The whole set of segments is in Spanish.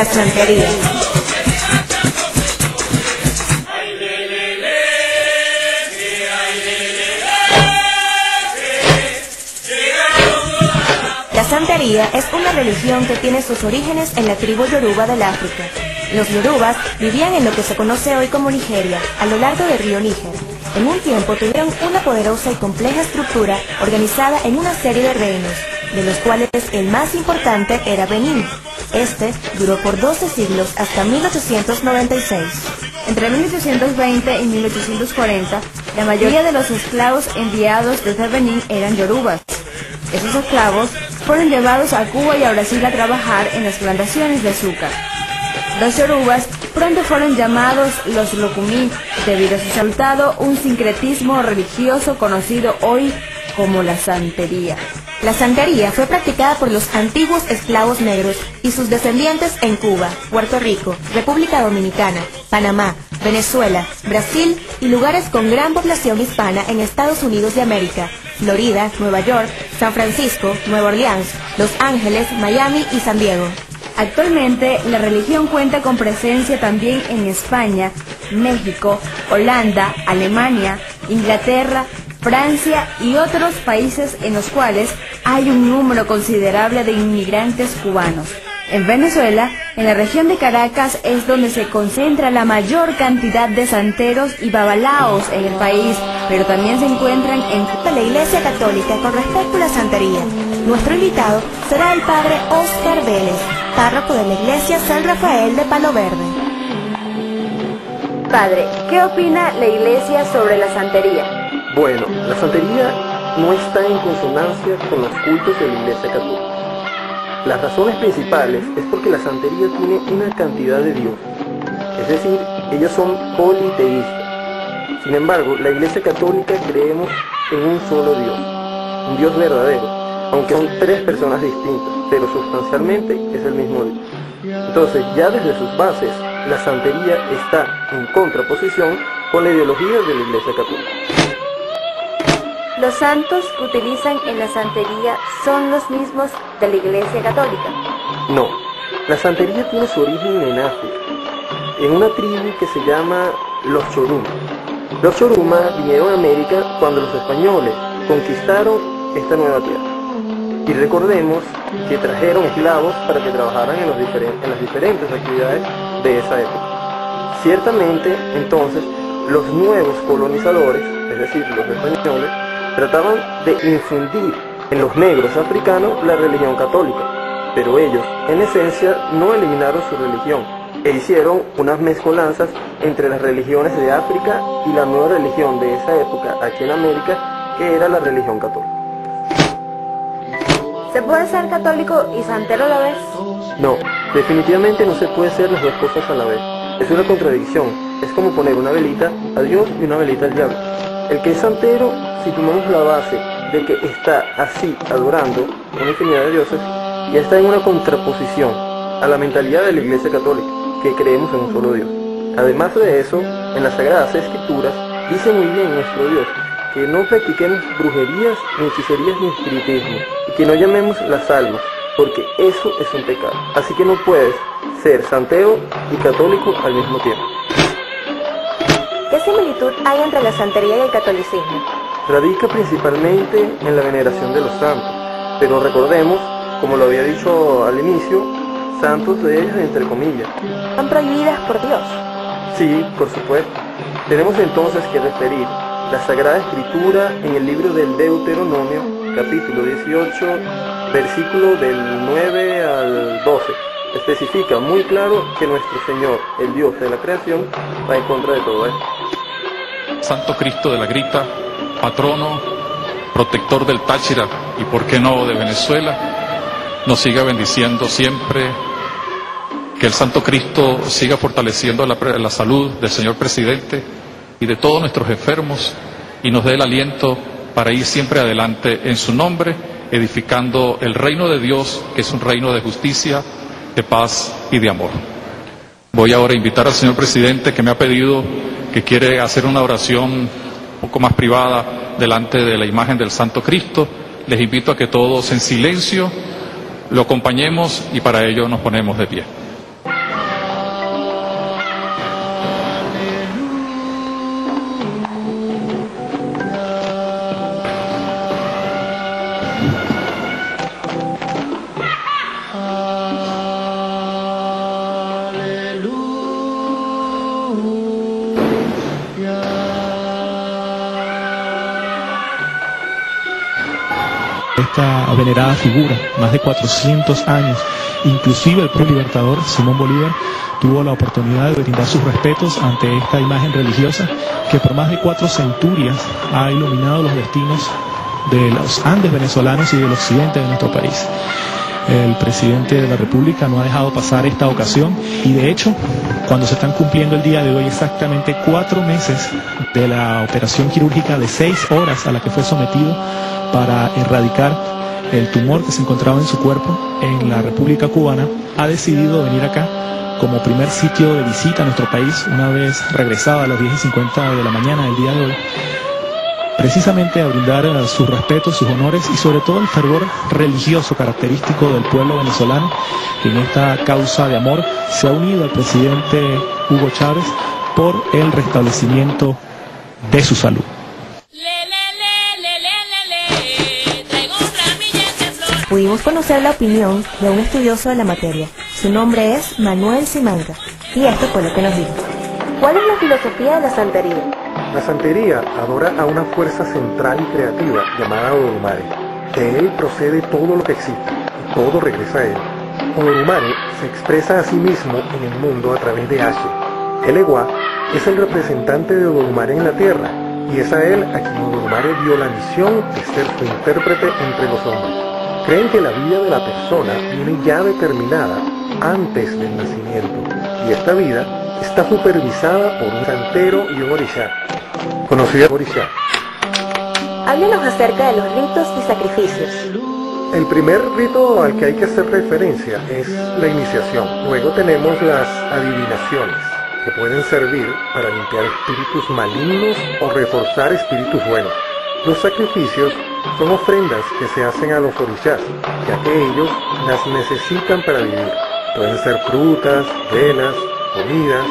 La santería. Es una religión que tiene sus orígenes en la tribu yoruba del África. Los yorubas vivían en lo que se conoce hoy como Nigeria, a lo largo del río Níger. En un tiempo tuvieron una poderosa y compleja estructura organizada en una serie de reinos, de los cuales el más importante era Benín. Este duró por 12 siglos hasta 1896. Entre 1820 y 1840, la mayoría de los esclavos enviados desde Benín eran yorubas. Esos esclavos fueron llevados a Cuba y a Brasil a trabajar en las plantaciones de azúcar. Los yorubas pronto fueron llamados los locumí debido a su resultado un sincretismo religioso conocido hoy como la santería. La santería fue practicada por los antiguos esclavos negros y sus descendientes en Cuba, Puerto Rico, República Dominicana, Panamá, Venezuela, Brasil y lugares con gran población hispana en Estados Unidos de América, Florida, Nueva York, San Francisco, Nueva Orleans, Los Ángeles, Miami y San Diego. Actualmente la religión cuenta con presencia también en España, México, Holanda, Alemania, Inglaterra, Francia y otros países en los cuales hay un número considerable de inmigrantes cubanos. En Venezuela, en la región de Caracas es donde se concentra la mayor cantidad de santeros y babalaos en el país, pero también se encuentran en la Iglesia Católica con respecto a la santería. Nuestro invitado será el padre Oscar Vélez, párroco de la Iglesia San Rafael de Palo Verde. Padre, ¿qué opina la Iglesia sobre la santería? Bueno, la santería no está en consonancia con los cultos de la Iglesia Católica. Las razones principales es porque la santería tiene una cantidad de dioses, es decir, ellos son politeístas. Sin embargo, la Iglesia Católica creemos en un solo Dios, un Dios verdadero, aunque son tres personas distintas, pero sustancialmente es el mismo Dios. Entonces, ya desde sus bases, la santería está en contraposición con la ideología de la Iglesia Católica. ¿Los santos que utilizan en la santería son los mismos de la Iglesia Católica? No, la santería tiene su origen en África, en una tribu que se llama los Choruma. Los Choruma vinieron a América cuando los españoles conquistaron esta nueva tierra. Y recordemos que trajeron esclavos para que trabajaran en, en las diferentes actividades de esa época. Ciertamente, entonces, los nuevos colonizadores, es decir, los españoles, trataban de infundir en los negros africanos la religión católica, pero ellos, en esencia, no eliminaron su religión e hicieron unas mezcolanzas entre las religiones de África y la nueva religión de esa época aquí en América, que era la religión católica. ¿Se puede ser católico y santero a la vez? No, definitivamente no se puede ser las dos cosas a la vez. Es una contradicción. Es como poner una velita a Dios y una velita al diablo. El que es santero si tomamos la base de que está así adorando una infinidad de dioses, ya está en una contraposición a la mentalidad de la Iglesia Católica, que creemos en un solo Dios. Además de eso, en las Sagradas Escrituras dice muy bien nuestro Dios que no practiquemos brujerías, ni hechicerías, ni espiritismo, y que no llamemos las almas, porque eso es un pecado. Así que no puedes ser santeo y católico al mismo tiempo. ¿Qué similitud hay entre la santería y el catolicismo? radica principalmente en la veneración de los santos, pero recordemos, como lo había dicho al inicio, santos de ellos entre comillas. ¿Son prohibidas por Dios? Sí, por supuesto. Tenemos entonces que referir la Sagrada Escritura en el libro del Deuteronomio, capítulo 18, versículo del 9 al 12. Especifica muy claro que nuestro Señor, el Dios de la creación, va en contra de todo esto. Santo Cristo de la Grita, patrono, protector del Táchira y, por qué no, de Venezuela, nos siga bendiciendo siempre, que el Santo Cristo siga fortaleciendo la, la salud del señor presidente y de todos nuestros enfermos y nos dé el aliento para ir siempre adelante en su nombre, edificando el reino de Dios, que es un reino de justicia, de paz y de amor. Voy ahora a invitar al señor presidente que me ha pedido que quiere hacer una oración poco más privada delante de la imagen del Santo Cristo. Les invito a que todos en silencio lo acompañemos y para ello nos ponemos de pie. Esta venerada figura, más de 400 años. Inclusive el propio libertador Simón Bolívar tuvo la oportunidad de brindar sus respetos ante esta imagen religiosa que por más de cuatro centurias ha iluminado los destinos de los Andes venezolanos y del occidente de nuestro país. El presidente de la República no ha dejado pasar esta ocasión y de hecho, cuando se están cumpliendo el día de hoy exactamente cuatro meses de la operación quirúrgica de seis horas a la que fue sometido para erradicar el tumor que se encontraba en su cuerpo en la República Cubana, ha decidido venir acá como primer sitio de visita a nuestro país una vez regresada a las 10 y 50 de la mañana del día de hoy precisamente a brindar eh, sus respetos, sus honores y sobre todo el fervor religioso característico del pueblo venezolano que en esta causa de amor se ha unido al presidente Hugo Chávez por el restablecimiento de su salud. Pudimos conocer la opinión de un estudioso de la materia. Su nombre es Manuel Simanca y esto fue lo que nos dijo. ¿Cuál es la filosofía de la santería? La santería adora a una fuerza central y creativa llamada Odorumare. De él procede todo lo que existe y todo regresa a él. Odorumare se expresa a sí mismo en el mundo a través de Ashe. El Ewa es el representante de Odorumare en la tierra y es a él a quien Odorumare dio la misión de ser su intérprete entre los hombres. Creen que la vida de la persona viene ya determinada antes del nacimiento y esta vida está supervisada por un santero y un orisha, conocida Orisha. Háblenos acerca de los ritos y sacrificios. El primer rito al que hay que hacer referencia es la iniciación. Luego tenemos las adivinaciones, que pueden servir para limpiar espíritus malignos o reforzar espíritus buenos. Los sacrificios son ofrendas que se hacen a los orishas, ya que ellos las necesitan para vivir. Pueden ser frutas, velas, comidas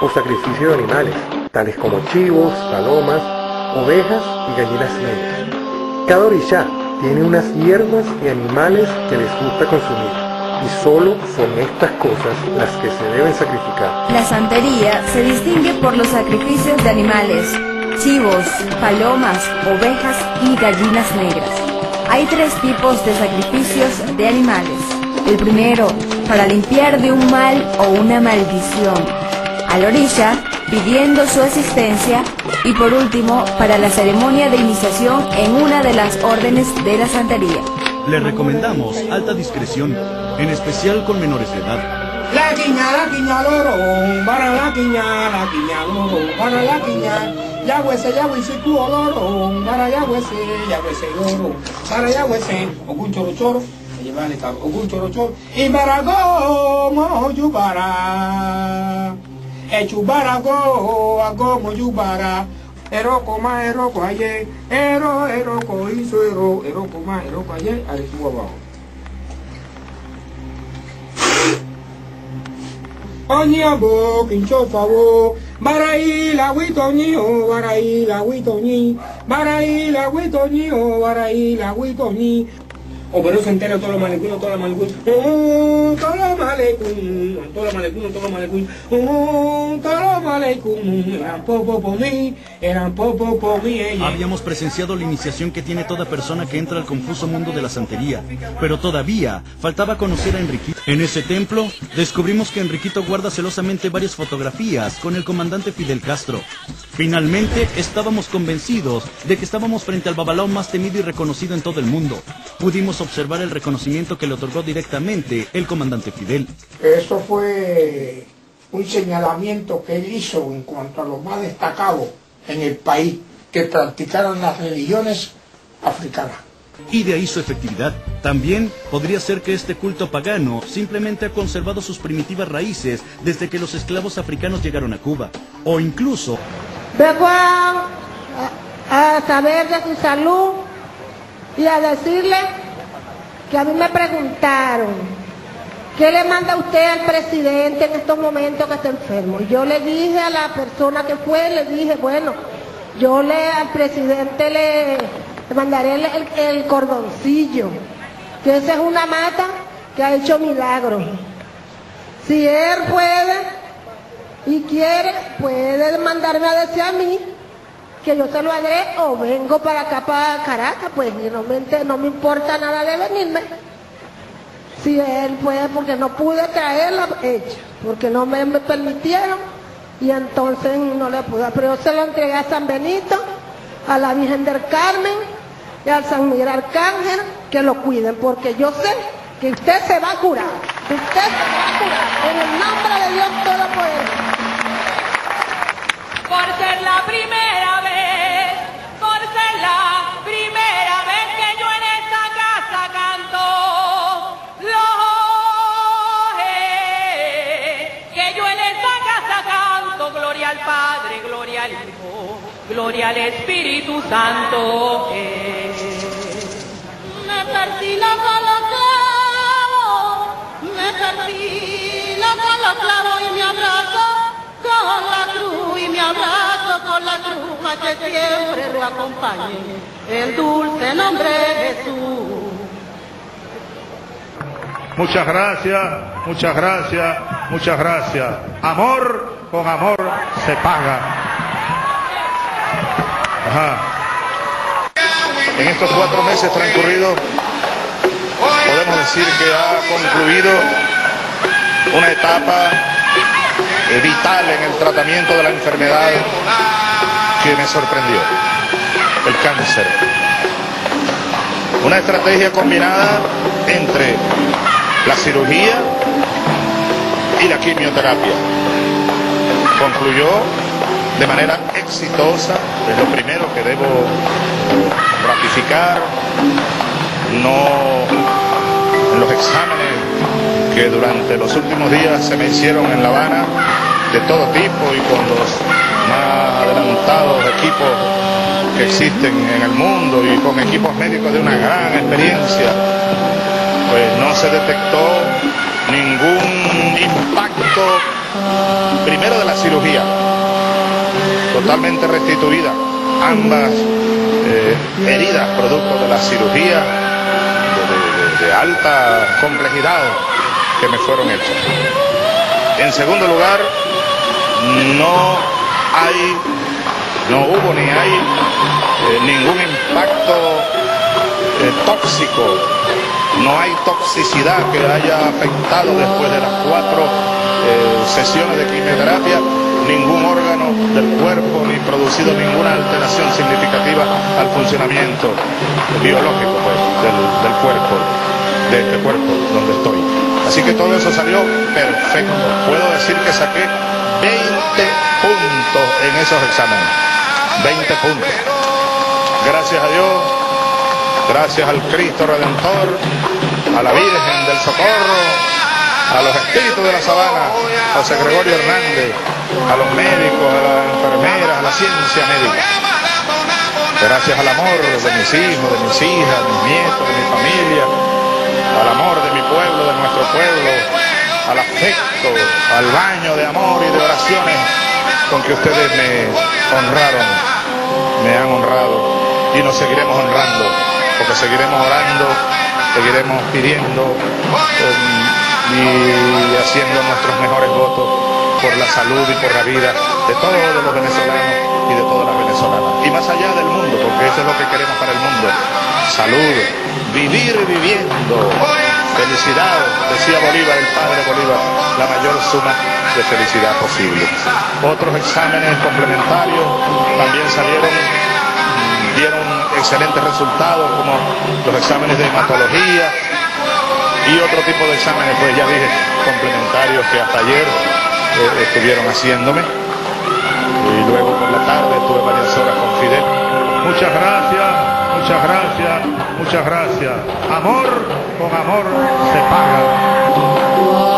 o sacrificio de animales tales como chivos, palomas, ovejas y gallinas negras. Cada orishá tiene unas hierbas y animales que les gusta consumir y solo son estas cosas las que se deben sacrificar. La santería se distingue por los sacrificios de animales, chivos, palomas, ovejas y gallinas negras. Hay tres tipos de sacrificios de animales. El primero, para limpiar de un mal o una maldición. Al orilla pidiendo su asistencia y por último para la ceremonia de iniciación en una de las órdenes de la santería. Le recomendamos alta discreción, en especial con menores de edad. La quiña, la quiña, loro, para la quiña, la quiña, loro, para la quiña. Yahweh ya huese ku loro, para Yahweh Yahweh loro, para Yahweh ogun choro choro, llevarle ogun choro choro, y para go, mo para echubarago ago mojubara eroko ma eroko aye ero eroko iso ero eroko ma eroko aye arifua wao onye bụ kinchofawo bara ila witonyi o. Bara ila witonyi bara ila witonyi o bara ila witonyi Habíamos presenciado la iniciación que tiene toda persona que entra al confuso mundo de la santería, pero todavía faltaba conocer a Enriquito. En ese templo descubrimos que Enriquito guarda celosamente varias fotografías con el comandante Fidel Castro. Finalmente estábamos convencidos de que estábamos frente al babalao más temido y reconocido en todo el mundo. Pudimos observar el reconocimiento que le otorgó directamente el comandante Fidel. Eso fue un señalamiento que él hizo en cuanto a lo más destacado en el país que practicaran las religiones africanas. Y de ahí su efectividad. También podría ser que este culto pagano simplemente ha conservado sus primitivas raíces desde que los esclavos africanos llegaron a Cuba. O incluso... Vengo a, a saber de su salud y a decirle que a mí me preguntaron, ¿qué le manda usted al presidente en estos momentos que está enfermo? Y yo le dije a la persona que fue, le dije, bueno, yo le al presidente le, mandaré el, el, cordoncillo, que esa es una mata que ha hecho milagros. Si él puede y quiere, puede mandarme a decir a mí que yo se lo haré o vengo para acá, para Caracas, pues realmente no me importa nada de venirme. Si él puede, porque no pude traerla hecha, porque no me, me permitieron y entonces no le pude. Pero yo se lo entregué a San Benito, a la Virgen del Carmen y al San Miguel Arcángel que lo cuiden, porque yo sé que usted se va a curar, usted se va a curar, en el nombre de Dios Todopoderoso. Por ser la primera al Espíritu Santo. Me con los clavos, me con los clavos y me abrazo con la cruz y me abrazo con la cruz para que siempre lo acompañe el dulce nombre de Jesús. Muchas gracias, muchas gracias, muchas gracias. Amor con amor se paga. En estos cuatro meses transcurridos, podemos decir que ha concluido una etapa eh, vital en el tratamiento de la enfermedad que me sorprendió, el cáncer. Una estrategia combinada entre la cirugía y la quimioterapia. Concluyó de manera exitosa, es lo primero que debo ratificar, no en los exámenes que durante los últimos días se me hicieron en La Habana, de todo tipo y con los más adelantados equipos que existen en el mundo y con equipos médicos de una gran experiencia, pues no se detectó ningún impacto, primero de la cirugía, totalmente restituida, ambas eh, heridas producto de la cirugía de, alta complejidad que me fueron hechas. En segundo lugar, no hay, no hubo ni hay eh, ningún impacto eh, tóxico, no hay toxicidad que haya afectado después de las cuatro sesiones de quimioterapia ningún órgano del cuerpo ni producido ninguna alteración significativa al funcionamiento biológico pues, del, del cuerpo, de este cuerpo donde estoy. Así que todo eso salió perfecto. Puedo decir que saqué 20 puntos en esos exámenes. 20 puntos. Gracias a Dios, gracias al Cristo Redentor, a la Virgen del Socorro, a los espíritus de la sabana, a José Gregorio Hernández, a los médicos, a las enfermeras, a la ciencia médica. Gracias al amor de mis hijos, de mis hijas, de mis nietos, de mi familia, al amor de mi pueblo, de nuestro pueblo, al afecto, al baño de amor y de oraciones con que ustedes me honraron, me han honrado y nos seguiremos honrando, porque seguiremos orando, seguiremos pidiendo um, y haciendo nuestros mejores votos por la salud y por la vida de todos los venezolanos y de todas las venezolanas. Y más allá del mundo, porque eso es lo que queremos para el mundo. Salud, vivir viviendo, felicidad, decía Bolívar, el padre Bolívar, la mayor suma de felicidad posible. Otros exámenes complementarios también salieron dieron excelentes resultados como los exámenes de hematología y otro tipo de exámenes, pues ya dije, complementarios que hasta ayer eh, estuvieron haciéndome. Y luego por la tarde estuve varias horas con Fidel. Muchas gracias, muchas gracias, muchas gracias. Amor con amor se paga.